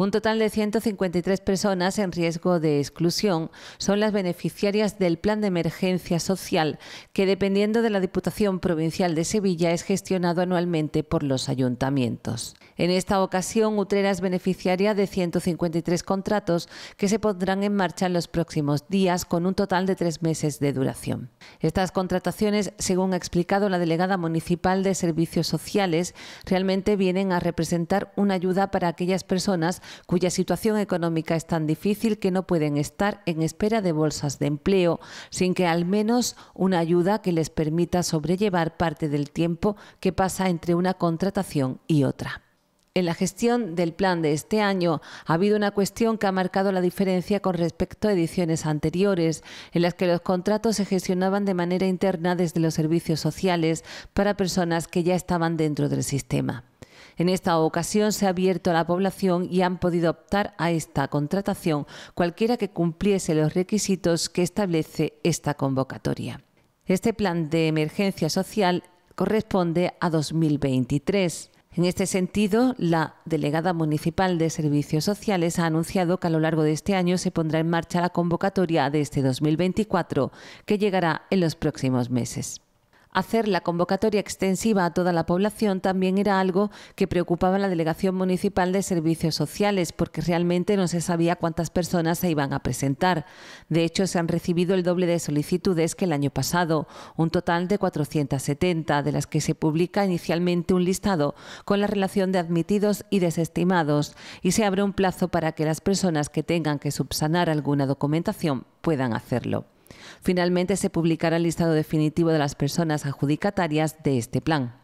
Un total de 153 personas en riesgo de exclusión son las beneficiarias del Plan de Emergencia Social, que dependiendo de la Diputación Provincial de Sevilla es gestionado anualmente por los ayuntamientos. En esta ocasión, Utrera es beneficiaria de 153 contratos que se pondrán en marcha en los próximos días con un total de tres meses de duración. Estas contrataciones, según ha explicado la delegada municipal de Servicios Sociales, realmente vienen a representar una ayuda para aquellas personas cuya situación económica es tan difícil que no pueden estar en espera de bolsas de empleo, sin que al menos una ayuda que les permita sobrellevar parte del tiempo que pasa entre una contratación y otra. En la gestión del plan de este año ha habido una cuestión que ha marcado la diferencia con respecto a ediciones anteriores, en las que los contratos se gestionaban de manera interna desde los servicios sociales para personas que ya estaban dentro del sistema. En esta ocasión se ha abierto a la población y han podido optar a esta contratación cualquiera que cumpliese los requisitos que establece esta convocatoria. Este plan de emergencia social corresponde a 2023. En este sentido, la delegada municipal de Servicios Sociales ha anunciado que a lo largo de este año se pondrá en marcha la convocatoria de este 2024, que llegará en los próximos meses. Hacer la convocatoria extensiva a toda la población también era algo que preocupaba a la Delegación Municipal de Servicios Sociales, porque realmente no se sabía cuántas personas se iban a presentar. De hecho, se han recibido el doble de solicitudes que el año pasado, un total de 470, de las que se publica inicialmente un listado con la relación de admitidos y desestimados, y se abre un plazo para que las personas que tengan que subsanar alguna documentación puedan hacerlo. Finalmente se publicará el listado definitivo de las personas adjudicatarias de este plan.